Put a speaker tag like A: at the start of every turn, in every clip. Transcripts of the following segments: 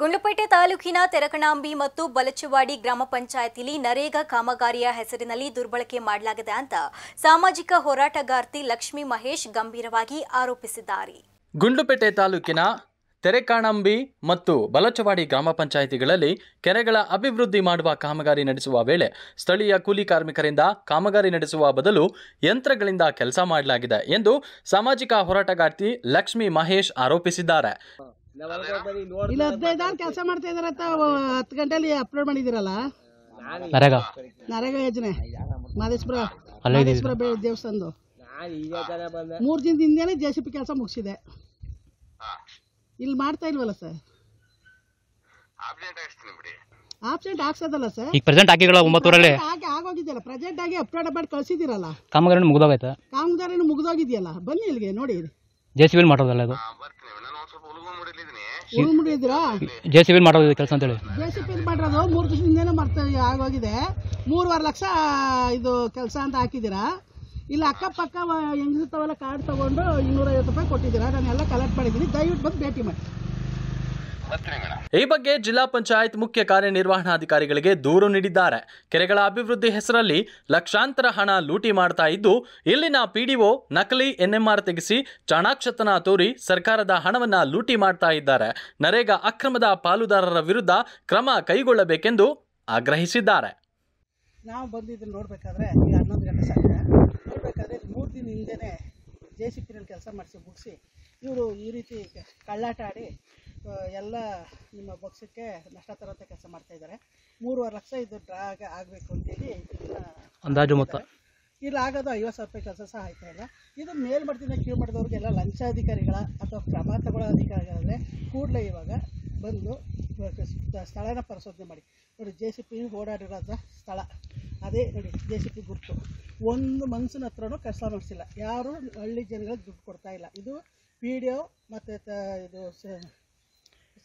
A: ಗುಂಡ್ಲುಪೇಟೆ ತಾಲೂಕಿನ ತೆರಕಣಾಂಬಿ ಮತ್ತು ಬಲಚವಾಡಿ ಗ್ರಾಮ ಪಂಚಾಯತಿಲಿ ನರೇಗಾ ಕಾಮಗಾರಿಯ ಹೆಸರಿನಲ್ಲಿ ದುರ್ಬಳಕೆ ಮಾಡಲಾಗಿದೆ ಅಂತ ಸಾಮಾಜಿಕ ಹೋರಾಟಗಾರ್ತಿ ಲಕ್ಷ್ಮೀ ಮಹೇಶ್ ಗಂಭೀರವಾಗಿ ಆರೋಪಿಸಿದ್ದಾರೆ.
B: ಗುಂಡ್ಲುಪೇಟೆ ತಾಲೂಕಿನ ತೆರೆಕಾಣಂಬಿ ಮತ್ತು ಬಲಚವಾಡಿ ಗ್ರಾಮ ಪಂಚಾಯಿತಿಗಳಲ್ಲಿ ಕೆರೆಗಳ ಅಭಿವೃದ್ಧಿ ಮಾಡುವ ಕಾಮಗಾರಿ ನಡೆಸುವ ವೇಳೆ ಸ್ಥಳೀಯ ಕೂಲಿ ಕಾರ್ಮಿಕರಿಂದ ಕಾಮಗಾರಿ ನಡೆಸುವ ಬದಲು ಯಂತ್ರಗಳಿಂದ ಕೆಲಸ ಮಾಡಲಾಗಿದೆ ಎಂದು ಸಾಮಾಜಿಕ ಹೋರಾಟಗಾರ್ತಿ ಲಕ್ಷ್ಮಿ ಮಹೇಶ್ ಆರೋಪಿಸಿದ್ದಾರೆ.
C: ಇಲ್ಲಿ ಹದಿನೈದು ಆರು ಕೆಲಸ ಮಾಡ್ತಾ ಇದಾರೆ ಅಂತ ಹತ್ತು ಗಂಟೆಲಿ ಅಪ್ಲೋಡ್ ಮಾಡಿದಿರಲ್ಲ
D: ನರೇಗಾ.
C: ನರೇಗಾ ಯೋಜನೆ. ಮಾದೇಶ್ಪುರ ಮಾದೇಶ್ಪುರ ದೇವಸ್ಥಾನದ್ದು. ಮೂರು ದಿನದ ಹಿಂದೆನೆ ಜೆ ಸಿ ಪಿ ಕೆಲಸ ಮುಗಿಸಿದೆ. ಇಲ್ಲಿ ಮಾಡ್ತಾ ಇಲ್ವಲ್ಲ ಸರ್ ಆಬ್ಸೆಂಟ್ ಆಗ್ಸದಲ್ಲ ಸರ್
D: ಈಗ ಪ್ರೆಸೆಂಟ್ ಹಾಕಿಗಳ ಒಂಬತ್ತೂರಲ್ಲಿ?
C: ಹಾಗೆ ಆಗೋಗಿದೆಯಲ್ಲ ಪ್ರೆಸೆಂಟ್ ಆಗಿ ಅಪ್ಲೋಡ್ ಮಾಡಿ ಕಳ್ಸಿದಿರಲ್ಲ
D: ಕಾಮಗಾರಿ ಮುಗಿದೋಗೈತೆ.
C: ಕಾಮಗಾರಿ ಮುಗಿದೋಗಿದೆಯಲ್ಲ? ಬನ್ನಿ ಇಲ್ಲಿಗೆ ನೋಡಿ.
D: ಜೆ ಸಿ ಬಿಲ್ ಮಾಡೋದಲ್ಲ ಇದು? ಜೆ ಸಿ ಬಿಲ್ ಮಾಡೋದು ಕೆಲಸ ಅಂತೇಳಿ.
C: ಜೆ ಸಿ ಪಿ ಮಾಡಿರೋದು ಮೂರು ದಿವಸದಿಂದನೇ ಮಾಡ್ತಾ ಆಗೋಗಿದೆ. ಮೂರುವರೆ ಲಕ್ಷ ಇದು ಕೆಲಸ ಅಂತ ಹಾಕಿದ್ದೀರಾ? ಇಲ್ಲ ಅಕ್ಕಪಕ್ಕ ಹೆಂಗಿರ್ತಾವಲ್ಲ ಕಾರ್ಡ್ ತಗೊಂಡು ಇನ್ನೂರೈವತ್ತು ರೂಪಾಯಿ ಕೊಟ್ಟಿದ್ದೀರಾ? ನಾನು ಎಲ್ಲ ಕಲೆಕ್ಟ್ ಮಾಡಿದ್ದೀನಿ. ದಯವಿಟ್ಟು ಬಂದು ಭೇಟಿ ಮಾಡಿ.
B: ಈ ಬಗ್ಗೆ ಜಿಲ್ಲಾ ಪಂಚಾಯತ್ ಮುಖ್ಯ ಕಾರ್ಯನಿರ್ವಹಣಾಧಿಕಾರಿಗಳಿಗೆ ದೂರು ನೀಡಿದ್ದಾರೆ. ಕೆರೆಗಳ ಅಭಿವೃದ್ಧಿ ಹೆಸರಲ್ಲಿ ಲಕ್ಷಾಂತರ ಹಣ ಲೂಟಿ ಮಾಡ್ತಾ ಇದ್ದು ಇಲ್ಲಿನ ಪಿಡಿಒ ನಕಲಿ ಎನ್ಎಂಆರ್ ತೆಗೆಸಿ ಚಾಣಾಕ್ಷತನ ತೋರಿ ಸರ್ಕಾರದ ಹಣವನ್ನ ಲೂಟಿ ಮಾಡ್ತಾ ಇದ್ದಾರೆ. ನರೇಗಾ ಅಕ್ರಮದ ಪಾಲುದಾರರ ವಿರುದ್ಧ ಕ್ರಮ ಕೈಗೊಳ್ಳಬೇಕೆಂದು ಆಗ್ರಹಿಸಿದ್ದಾರೆ.
C: ನಾವು ಬಂದಿದ್ದು ನೋಡಬೇಕಾದ್ರೆ ಈಗ ಹನ್ನೊಂದು ಗಂಟೆ ಸಮಯ ನೋಡಬೇಕಾದ್ರೆ ಮೂರು ದಿನ ಹಿಂದೆನೇ ಜೆ ಸಿ ಪಿನಲ್ಲಿ ಕೆಲಸ ಮಾಡಿಸಿ ಮುಗಿಸಿ ಇವರು ಈ ರೀತಿ ಕಳ್ಳಾಟ ಆಡಿ ಎಲ್ಲ ನಿಮ್ಮ ಪಕ್ಷಕ್ಕೆ ನಷ್ಟ ತರೋಂಥ ಕೆಲಸ ಮಾಡ್ತಾ ಇದ್ದಾರೆ. ಮೂರುವರೆ ಲಕ್ಷ ಇದು ಡ್ರಾ ಆಗಬೇಕು ಅಂತೇಳಿ
D: ಅಂದಾಜು ಮೊತ್ತ.
C: ಇಲ್ಲಿ ಆಗೋದು ಐವತ್ತು ಸಾವಿರ ರೂಪಾಯಿ ಕೆಲಸ ಸಹ ಆಯ್ತಾ ಇಲ್ಲ? ಇದು ಮೇಲ್ಮಟ್ಟದಿಂದ ಕ್ಯೂ ಮಾಡಿದವ್ರಿಗೆಲ್ಲ ಲಂಚಾಧಿಕಾರಿಗಳ ಅಥವಾ ಕ್ರಮ ತಗೊಳ್ಳೋ ಅಧಿಕಾರಿಗಳಾದರೆ ಕೂಡಲೇ ಇವಾಗ ಬಂದು ಸ್ಥಳನ ಪರಿಶೋಧನೆ ಮಾಡಿ. ನೋಡಿ ಜೆ ಸಿ ಪಿ ಓಡಾಡಿರೋದ ಸ್ಥಳ. ಅದೇ ನೋಡಿ ಜೆ ಸಿ ಪಿ ಗುರುತು. ಒಂದು ಮನ್ಸಿನ ಹತ್ರನೂ ಕೆಲಸ ಮಾಡಿಸಿಲ್ಲ ಯಾರು ಹಳ್ಳಿ ಜನಗಳಿಗೆ ದುಡ್ಡು ಕೊಡ್ತಾ ಇಲ್ಲ. ಇದು ಪಿ ಡಿ ಒ ಮತ್ತು ಇದು ಸ-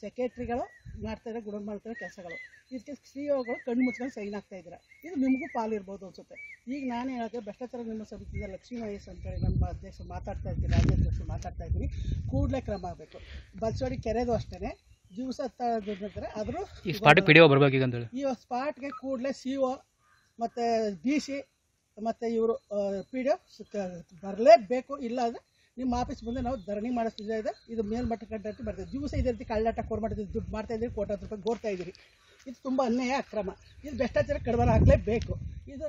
C: ಸೆಕ್ರೆಟ್ರಿಗಳು ಮಾಡ್ತಾ ಇರೋ ಗುಣ ಮಾಡ್ತಾರೆ ಕೆಲಸಗಳು. ಇದಕ್ಕೆ ಸಿ ಒಗಳು ಕಣ್ಣು ಮುಚ್ಕೊಂಡು ಸೈನ್ ಆಗ್ತಾ ಇದ್ದಾರೆ ಇದು ನಿಮಗೂ ಪಾಲಿರ್ಬೋದು ಅನ್ಸುತ್ತೆ. ಈಗ ನಾನು ಹೇಳೋದು ಭ್ರಷ್ಟಾಚಾರ ನಿಮ್ಮ ಸಮಿತಿಯ ಲಕ್ಷ್ಮೀ ವಯಸ್ಸು ಅಂತೇಳಿ ನಮ್ಮ ಅಧ್ಯಕ್ಷರು ಮಾತಾಡ್ತಾ ಇದ್ದೀನಿ ರಾಜ್ಯಾಧ್ಯಕ್ಷರು ಮಾತಾಡ್ತಾ ಇದ್ದೀನಿ. ಕೂಡಲೇ ಕ್ರಮ ಆಗಬೇಕು ಬಲ್ಸವಾಡಿ ಕೆರೆದು ಅಷ್ಟೇ ದಿವಸ ತಂದಿರ್ತಾರೆ ಆದರೂ
D: ಈ ಸ್ಪಾಟ್ ಪಿ ಡಿ ಒ ಬರ್ಬೇಕೀಗ ಅಂತೇಳಿ.
C: ಈ ಸ್ಪಾಟ್ಗೆ ಕೂಡಲೇ ಸಿ ಒ ಮತ್ತು ಡಿ ಸಿ ಮತ್ತು ಇವರು ಪಿ ಡಿ ಬರಲೇಬೇಕು. ಇಲ್ಲ ಅಂದರೆ ನಿಮ್ಮ ಆಫೀಸ್ ಮುಂದೆ ನಾವು ಧರಣಿ ಮಾಡಿಸ್ತಿದ್ದೆ ಇದೆ ಇದು ಮೇಲ್ಮಟ್ಟ ಕಟ್ಟಕ್ಕೆ ಬರ್ತದೆ. ದಿವಸ ಇದೇ ರೀತಿ ಕಳ್ಳಾಟ ಕೋರ್ ಮಾಡ್ತಿದ್ದೀವಿ. ದುಡ್ಡು ಮಾಡ್ತಾ ಇದ್ದೀರಿ ಕೋಟ್ಯಾಂತರ ರೂಪಾಯಿ ಗೋರ್ತಾ ಇದ್ದೀರಿ. ಇದು ತುಂಬ ಅನ್ಯಾಯ, ಅಕ್ರಮ. ಇದು ಭ್ರಷ್ಟಾಚಾರ ಕಡಿಮೆ ಹಾಕಲೇಬೇಕು. ಇದು